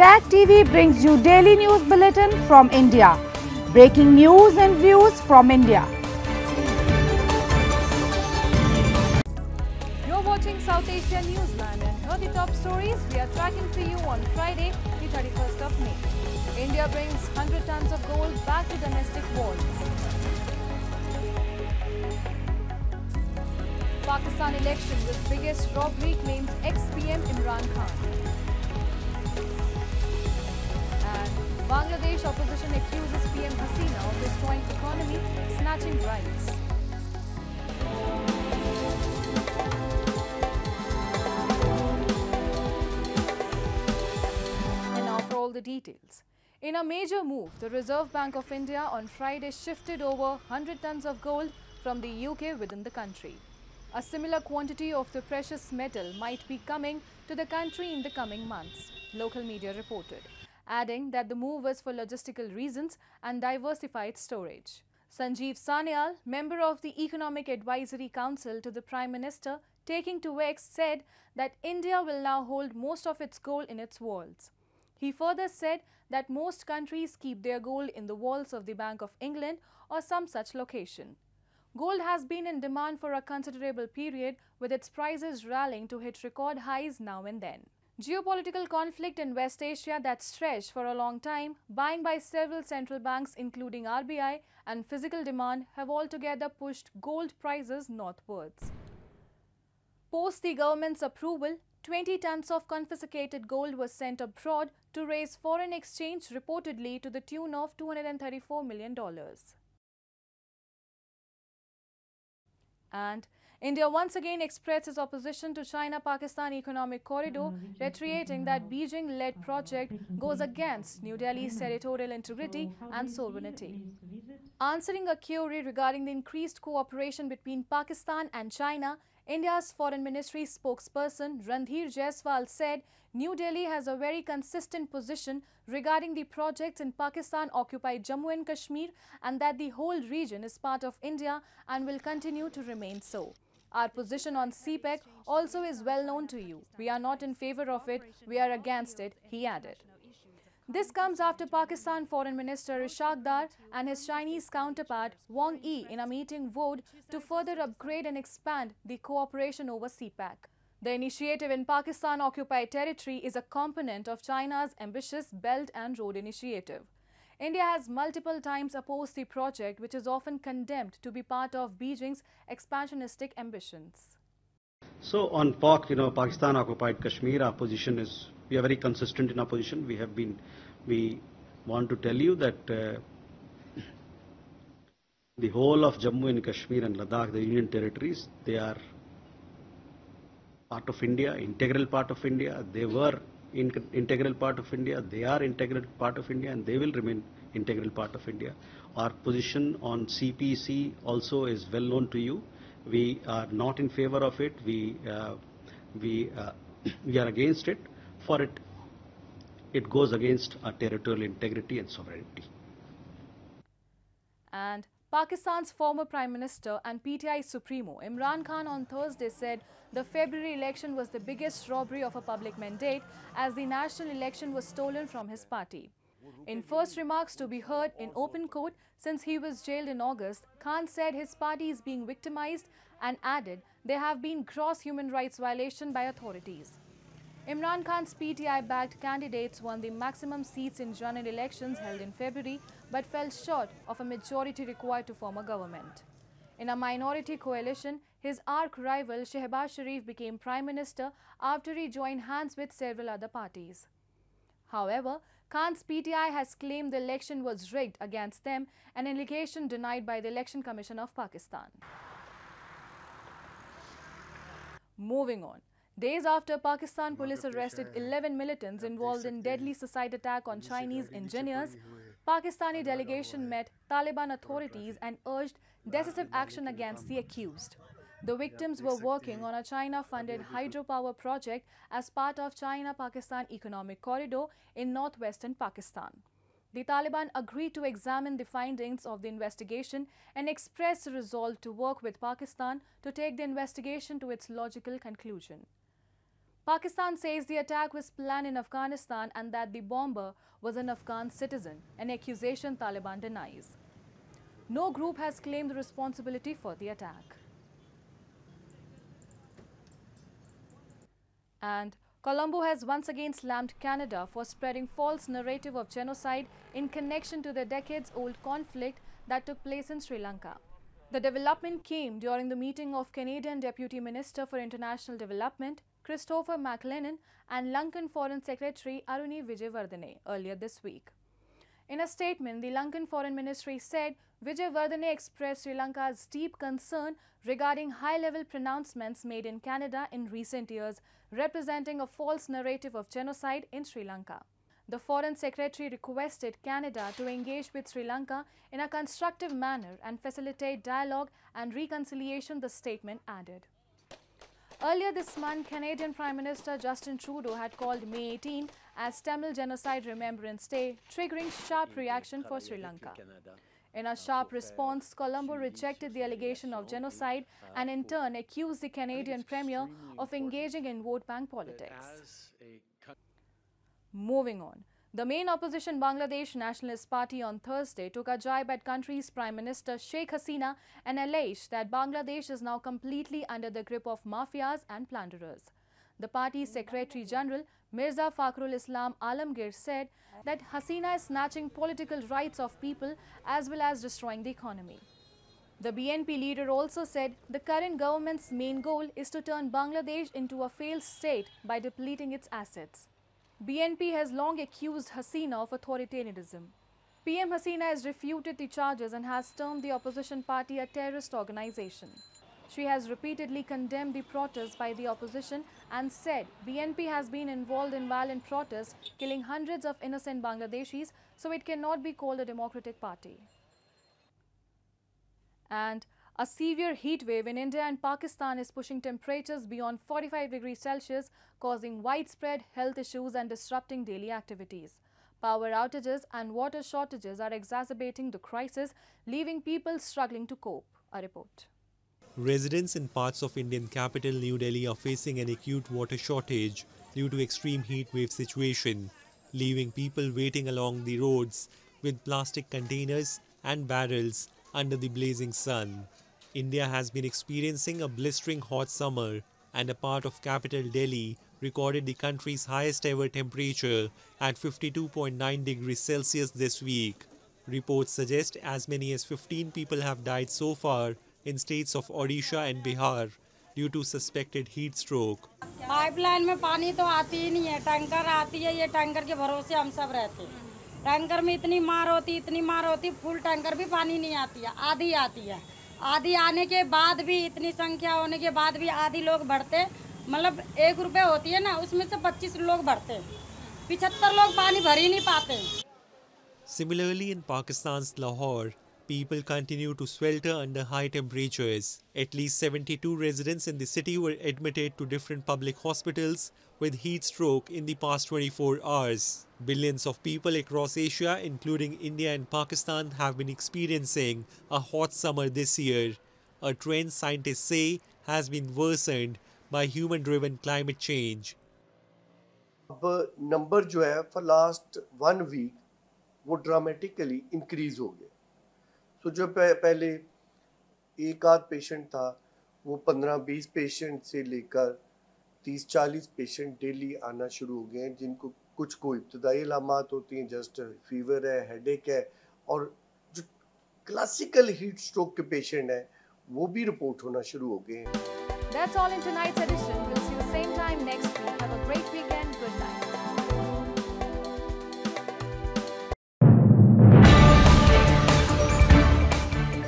Tag TV brings you daily news bulletin from India. Breaking news and views from India. You're watching South Asia Newsline and here the top stories we are tracking for you on Friday, the 31st of May. India brings 100 tons of gold back to domestic walls. Pakistan election with biggest robbery claims ex-PM Imran Khan. Bangladesh opposition accuses PM Hasina of destroying economy, snatching rights. And now for all the details. In a major move, the Reserve Bank of India on Friday shifted over 100 tons of gold from the UK within the country. A similar quantity of the precious metal might be coming to the country in the coming months, local media reported, adding that the move was for logistical reasons and diversified storage. Sanjeev Sanyal, member of the Economic Advisory Council to the Prime Minister, taking to X, said that India will now hold most of its gold in its vaults. He further said that most countries keep their gold in the vaults of the Bank of England or some such location. Gold has been in demand for a considerable period, with its prices rallying to hit record highs now and then. Geopolitical conflict in West Asia that stretched for a long time, buying by several central banks including RBI and physical demand have altogether pushed gold prices northwards. Post the government's approval, 20 tons of confiscated gold was sent abroad to raise foreign exchange reportedly to the tune of $234 million. And India once again expressed its opposition to China-Pakistan Economic Corridor, reiterating that Beijing-led project goes against New Delhi's territorial integrity and sovereignty. Answering a query regarding the increased cooperation between Pakistan and China, India's Foreign Ministry spokesperson Randhir Jaiswal said New Delhi has a very consistent position regarding the projects in Pakistan-occupied Jammu and Kashmir and that the whole region is part of India and will continue to remain so. Our position on CPEC also is well known to you. We are not in favor of it, we are against it, he added. This comes after Pakistan Foreign Minister Ishaq Dar and his Chinese counterpart Wang Yi in a meeting vowed to further upgrade and expand the cooperation over CPEC. The initiative in Pakistan occupied territory is a component of China's ambitious Belt and Road Initiative. India has multiple times opposed the project, which is often condemned to be part of Beijing's expansionistic ambitions. So on PoK, you know, Pakistan occupied Kashmir, our position is, we are very consistent in our position. We have been, we want to tell you that uh, the whole of Jammu and Kashmir and Ladakh, the Union territories, they are part of India, integral part of India. They were in, integral part of India, they are integral part of India and they will remain integral part of India. Our position on CPEC also is well known to you. We are not in favor of it. We, uh, we, uh, we are against it. For it, it goes against our territorial integrity and sovereignty. And Pakistan's former Prime Minister and PTI Supremo Imran Khan on Thursday said the February election was the biggest robbery of a public mandate as the national election was stolen from his party. In first remarks to be heard in open court since he was jailed in August, Khan said his party is being victimized and added there have been gross human rights violation by authorities. Imran Khan's PTI-backed candidates won the maximum seats in general elections held in February but fell short of a majority required to form a government. In a minority coalition, his arch-rival Shehbaz Sharif became prime minister after he joined hands with several other parties. However, Khan's PTI has claimed the election was rigged against them, an allegation denied by the Election Commission of Pakistan. Moving on. Days after Pakistan police arrested 11 militants involved in deadly suicide attack on Chinese engineers, Pakistani delegation met Taliban authorities and urged decisive action against the accused. The victims were working on a China-funded hydropower project as part of China-Pakistan Economic Corridor in northwestern Pakistan. The Taliban agreed to examine the findings of the investigation and expressed a resolve to work with Pakistan to take the investigation to its logical conclusion. Pakistan says the attack was planned in Afghanistan and that the bomber was an Afghan citizen, an accusation Taliban denies. No group has claimed responsibility for the attack. And Colombo has once again slammed Canada for spreading false narrative of genocide in connection to the decades-old conflict that took place in Sri Lanka. The development came during the meeting of Canadian Deputy Minister for International Development, Christopher MacLennan, and Lankan Foreign Secretary Aruni Wijewardane earlier this week. In a statement, the Lankan Foreign Ministry said Wijewardane expressed Sri Lanka's deep concern regarding high-level pronouncements made in Canada in recent years, representing a false narrative of genocide in Sri Lanka. The Foreign Secretary requested Canada to engage with Sri Lanka in a constructive manner and facilitate dialogue and reconciliation, the statement added. Earlier this month, Canadian Prime Minister Justin Trudeau had called May 18 as Tamil Genocide Remembrance Day, triggering sharp reaction for Sri Lanka. In a sharp response, Colombo rejected the allegation of genocide and in turn accused the Canadian Premier of engaging in vote bank politics. Moving on. The main opposition Bangladesh Nationalist Party on Thursday took a jibe at country's Prime Minister Sheikh Hasina and alleged that Bangladesh is now completely under the grip of mafias and plunderers. The party's Secretary General Mirza Fakhrul Islam Alamgir said that Hasina is snatching political rights of people as well as destroying the economy. The BNP leader also said the current government's main goal is to turn Bangladesh into a failed state by depleting its assets. BNP has long accused Hasina of authoritarianism. PM Hasina has refuted the charges and has termed the opposition party a terrorist organization. She has repeatedly condemned the protests by the opposition and said BNP has been involved in violent protests, killing hundreds of innocent Bangladeshis, so it cannot be called a democratic party. And a severe heat wave in India and Pakistan is pushing temperatures beyond 45 degrees Celsius, causing widespread health issues and disrupting daily activities. Power outages and water shortages are exacerbating the crisis, leaving people struggling to cope. A report. Residents in parts of Indian capital New Delhi are facing an acute water shortage due to extreme heat wave situation, leaving people waiting along the roads with plastic containers and barrels under the blazing sun. India has been experiencing a blistering hot summer and a part of capital Delhi recorded the country's highest ever temperature at 52.9 degrees Celsius this week. Reports suggest as many as 15 people have died so far in states of Odisha and Bihar due to suspected heat stroke. Pipeline में पानी तो आती ही नहीं है tanker आती है ये tanker के भरोसे हम सब रहते हैं टैंकर में इतनी मार होती इतनी मार होती फुल टैंकर भी पानी नहीं आती है आधी आती है आधी आने के बाद भी इतनी संख्या होने के बाद भी आधी लोग भरते मतलब एक रुपये होती है ना उसमें से पच्चीस लोग भरते पिछहत्तर लोग पानी भर ही नहीं पाते। Similarly, in Pakistan's Lahore, people continue to swelter under high temperatures. At least 72 residents in the city were admitted to different public hospitals with heat stroke in the past 24 hours. Billions of people across Asia, including India and Pakistan, have been experiencing a hot summer this year, a trend scientists say has been worsened by human driven climate change. अब number जो है for last one week वो dramatically increase हो गया so जो पहले एक आध पेशेंट था, वो पंद्रह बीस पेशेंट से लेकर तीस चालीस पेशेंट डेली आना शुरू हो गए हैं, जिनको कुछ को इब्तदाई अलामत होती हैं, जस्ट फीवर है हेडेक है, और जो क्लासिकल हीट स्ट्रोक के पेशेंट हैं, वो भी रिपोर्ट होना शुरू हो गए हैं That's all in tonight's edition. We'll see you same time next week.